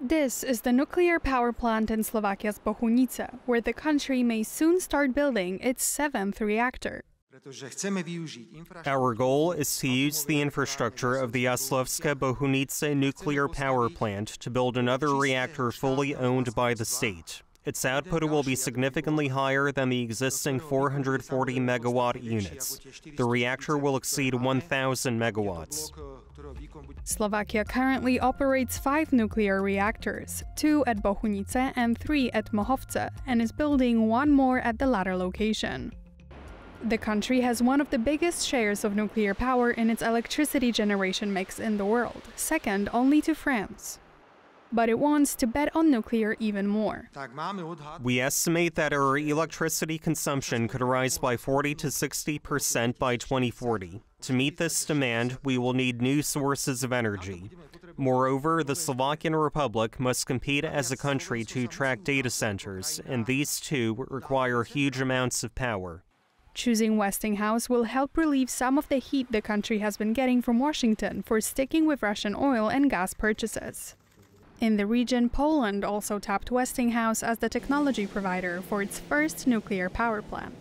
This is the nuclear power plant in Slovakia's Bohunice, where the country may soon start building its seventh reactor. Our goal is to use the infrastructure of the Jaslovské Bohunice nuclear power plant to build another reactor fully owned by the state. Its output will be significantly higher than the existing 440 megawatt units. The reactor will exceed 1,000 megawatts. Slovakia currently operates five nuclear reactors, two at Bohunice and three at Mochovce, and is building one more at the latter location. The country has one of the biggest shares of nuclear power in its electricity generation mix in the world, second only to France. But it wants to bet on nuclear even more. We estimate that our electricity consumption could rise by 40 to 60 percent by 2040. To meet this demand, we will need new sources of energy. Moreover, the Slovakian Republic must compete as a country to attract data centers, and these too require huge amounts of power. Choosing Westinghouse will help relieve some of the heat the country has been getting from Washington for sticking with Russian oil and gas purchases. In the region, Poland also tapped Westinghouse as the technology provider for its first nuclear power plant.